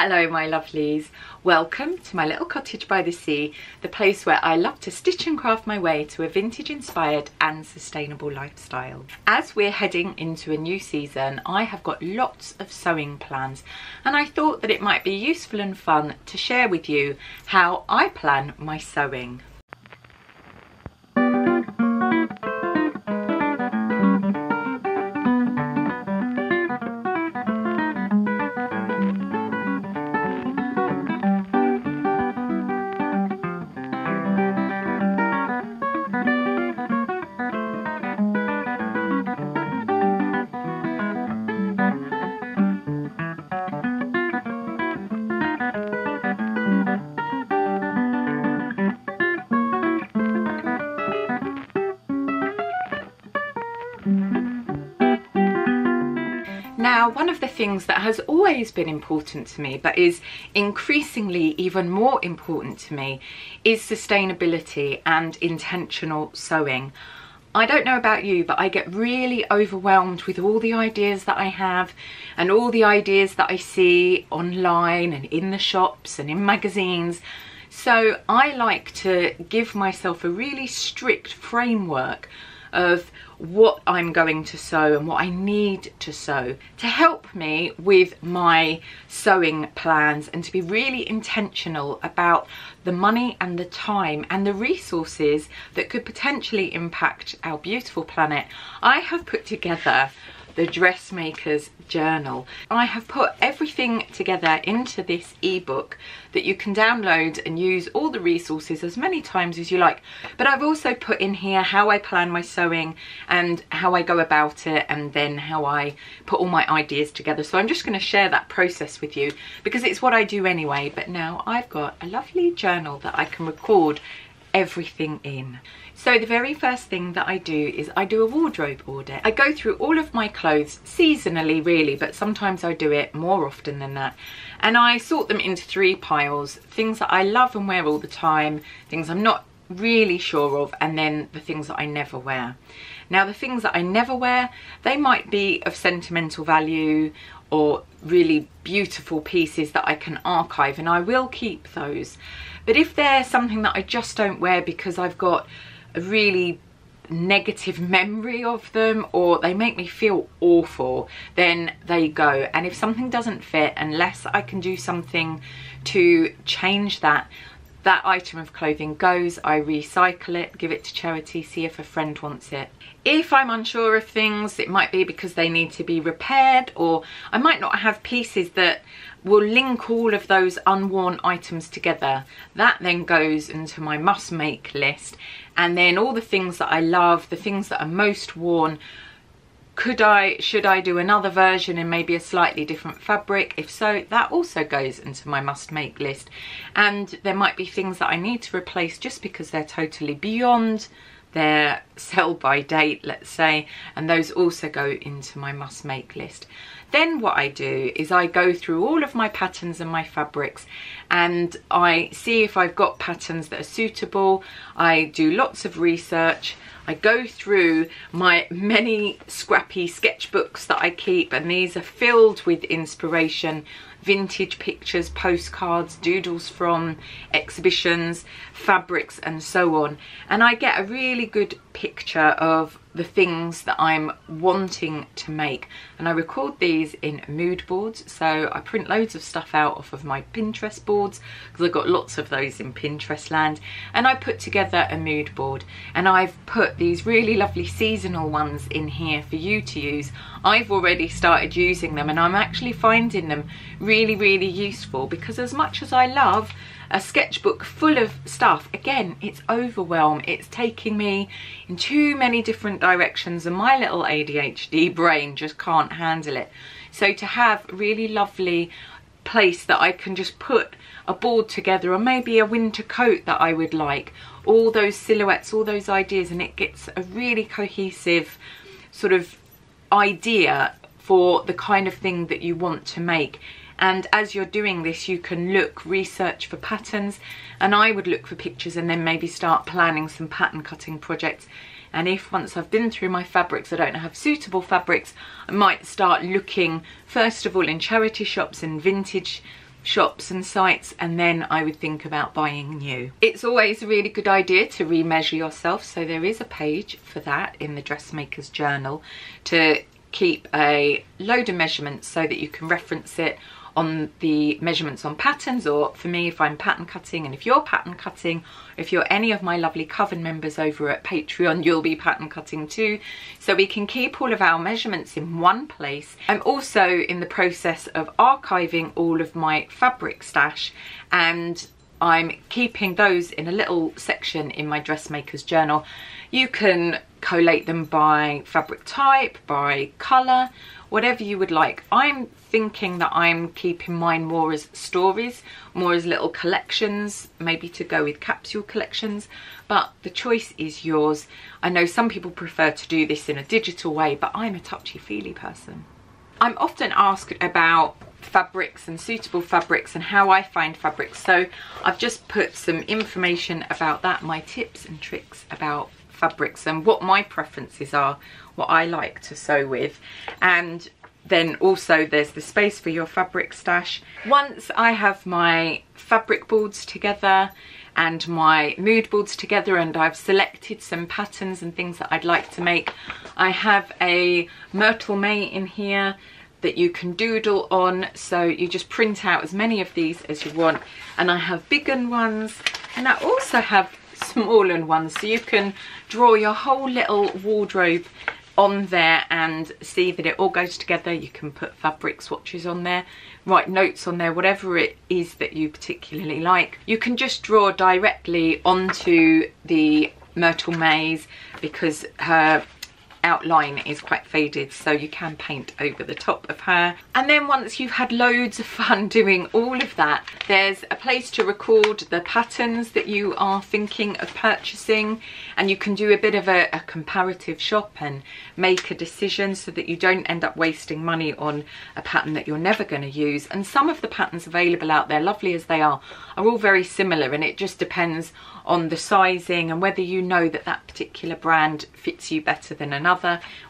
Hello my lovelies, welcome to my little cottage by the sea, the place where I love to stitch and craft my way to a vintage inspired and sustainable lifestyle. As we're heading into a new season, I have got lots of sewing plans and I thought that it might be useful and fun to share with you how I plan my sewing. Now, one of the things that has always been important to me, but is increasingly even more important to me, is sustainability and intentional sewing. I don't know about you, but I get really overwhelmed with all the ideas that I have and all the ideas that I see online and in the shops and in magazines. So I like to give myself a really strict framework of what I'm going to sew and what I need to sew to help me with my sewing plans and to be really intentional about the money and the time and the resources that could potentially impact our beautiful planet. I have put together the dressmaker's journal. I have put everything together into this ebook that you can download and use all the resources as many times as you like. But I've also put in here how I plan my sewing and how I go about it and then how I put all my ideas together. So I'm just going to share that process with you because it's what I do anyway. But now I've got a lovely journal that I can record everything in. So the very first thing that I do is I do a wardrobe audit. I go through all of my clothes seasonally really, but sometimes I do it more often than that. And I sort them into three piles, things that I love and wear all the time, things I'm not really sure of, and then the things that I never wear. Now the things that I never wear, they might be of sentimental value or really beautiful pieces that I can archive and I will keep those. But if they're something that I just don't wear because I've got a really negative memory of them or they make me feel awful then they go and if something doesn't fit unless I can do something to change that that item of clothing goes I recycle it give it to charity see if a friend wants it if I'm unsure of things it might be because they need to be repaired or I might not have pieces that will link all of those unworn items together. That then goes into my must make list. And then all the things that I love, the things that are most worn, could I, should I do another version in maybe a slightly different fabric? If so, that also goes into my must make list. And there might be things that I need to replace just because they're totally beyond their sell by date, let's say, and those also go into my must make list. Then what I do is I go through all of my patterns and my fabrics and I see if I've got patterns that are suitable. I do lots of research. I go through my many scrappy sketchbooks that I keep and these are filled with inspiration vintage pictures, postcards, doodles from exhibitions, fabrics and so on. And I get a really good picture of the things that I'm wanting to make. And I record these in mood boards so I print loads of stuff out off of my Pinterest boards because I've got lots of those in Pinterest land and I put together a mood board. And I've put these really lovely seasonal ones in here for you to use. I've already started using them and I'm actually finding them really really useful because as much as I love a sketchbook full of stuff. Again, it's overwhelm. It's taking me in too many different directions and my little ADHD brain just can't handle it. So to have really lovely place that I can just put a board together or maybe a winter coat that I would like, all those silhouettes, all those ideas and it gets a really cohesive sort of idea for the kind of thing that you want to make and as you're doing this you can look research for patterns. And I would look for pictures and then maybe start planning some pattern cutting projects. And if once I've been through my fabrics I don't have suitable fabrics I might start looking first of all in charity shops and vintage shops and sites and then I would think about buying new. It's always a really good idea to remeasure yourself. So there is a page for that in the dressmaker's journal to keep a load of measurements so that you can reference it on the measurements on patterns or for me if I'm pattern cutting and if you're pattern cutting if you're any of my lovely coven members over at Patreon you'll be pattern cutting too. So we can keep all of our measurements in one place. I'm also in the process of archiving all of my fabric stash and I'm keeping those in a little section in my dressmaker's journal. You can collate them by fabric type by colour whatever you would like. I'm thinking that I'm keeping mine more as stories, more as little collections, maybe to go with capsule collections, but the choice is yours. I know some people prefer to do this in a digital way, but I'm a touchy-feely person. I'm often asked about fabrics and suitable fabrics and how I find fabrics so I've just put some information about that my tips and tricks about fabrics and what my preferences are what I like to sew with. And then also there's the space for your fabric stash. Once I have my fabric boards together and my mood boards together and I've selected some patterns and things that I'd like to make, I have a Myrtle May in here that you can doodle on. So you just print out as many of these as you want. And I have big ones and I also have smaller ones. So you can draw your whole little wardrobe on there and see that it all goes together. You can put fabric swatches on there, write notes on there, whatever it is that you particularly like. You can just draw directly onto the Myrtle Maze because her outline is quite faded so you can paint over the top of her. And then once you've had loads of fun doing all of that there's a place to record the patterns that you are thinking of purchasing. And you can do a bit of a, a comparative shop and make a decision so that you don't end up wasting money on a pattern that you're never going to use. And some of the patterns available out there lovely as they are are all very similar and it just depends on the sizing and whether you know that that particular brand fits you better than another.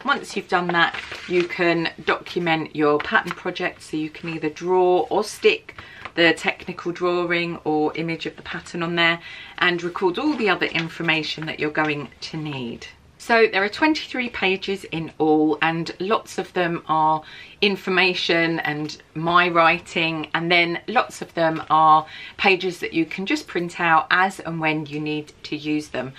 Once you've done that, you can document your pattern project so you can either draw or stick the technical drawing or image of the pattern on there and record all the other information that you're going to need. So there are 23 pages in all and lots of them are information and my writing and then lots of them are pages that you can just print out as and when you need to use them.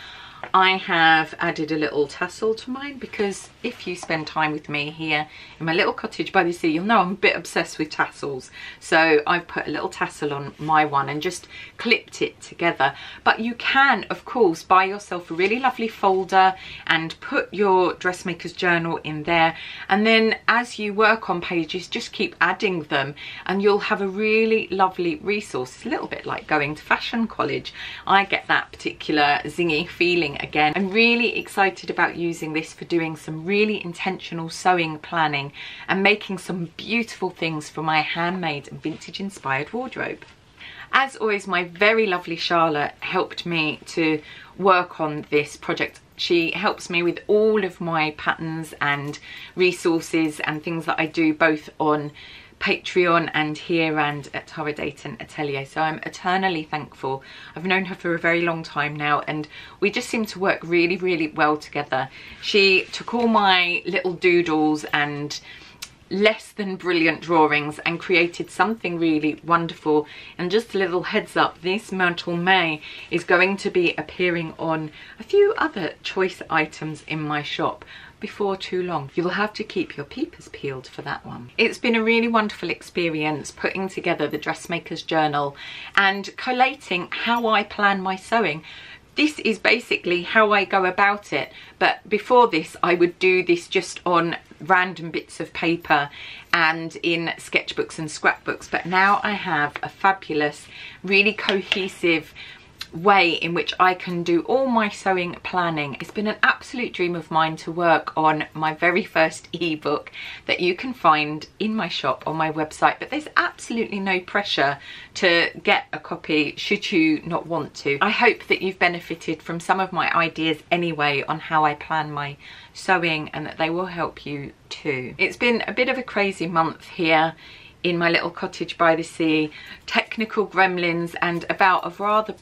I have added a little tassel to mine because if you spend time with me here in my little cottage by the sea, you'll know I'm a bit obsessed with tassels. So I've put a little tassel on my one and just clipped it together. But you can, of course, buy yourself a really lovely folder and put your dressmaker's journal in there. And then as you work on pages, just keep adding them and you'll have a really lovely resource. It's a little bit like going to fashion college. I get that particular zingy feeling again. I'm really excited about using this for doing some really intentional sewing planning and making some beautiful things for my handmade and vintage inspired wardrobe. As always, my very lovely Charlotte helped me to work on this project she helps me with all of my patterns and resources and things that I do both on Patreon and here and at Tara Deighton Atelier. So I'm eternally thankful. I've known her for a very long time now and we just seem to work really, really well together. She took all my little doodles and less than brilliant drawings and created something really wonderful and just a little heads up this Myrtle May is going to be appearing on a few other choice items in my shop before too long. You'll have to keep your peepers peeled for that one. It's been a really wonderful experience putting together the dressmaker's journal and collating how I plan my sewing this is basically how I go about it but before this I would do this just on random bits of paper and in sketchbooks and scrapbooks. But now I have a fabulous really cohesive way in which I can do all my sewing planning. It's been an absolute dream of mine to work on my very first ebook that you can find in my shop on my website but there's absolutely no pressure to get a copy should you not want to. I hope that you've benefited from some of my ideas anyway on how I plan my sewing and that they will help you too. It's been a bit of a crazy month here in my little cottage by the sea, technical gremlins and about a rather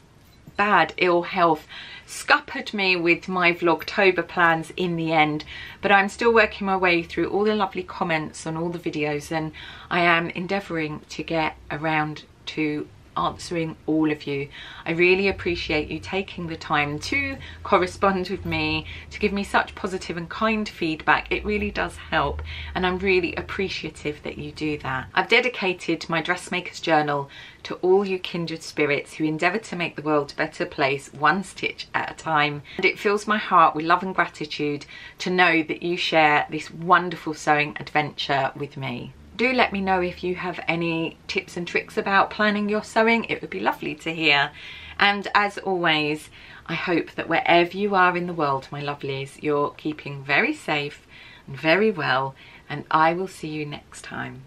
bad ill health scuppered me with my vlogtober plans in the end but I'm still working my way through all the lovely comments on all the videos and I am endeavouring to get around to answering all of you. I really appreciate you taking the time to correspond with me, to give me such positive and kind feedback. It really does help and I'm really appreciative that you do that. I've dedicated my dressmaker's journal to all you kindred spirits who endeavour to make the world a better place one stitch at a time. And it fills my heart with love and gratitude to know that you share this wonderful sewing adventure with me do let me know if you have any tips and tricks about planning your sewing. It would be lovely to hear. And as always, I hope that wherever you are in the world, my lovelies, you're keeping very safe and very well. And I will see you next time.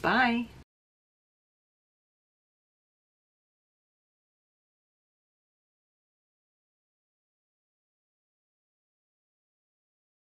Bye.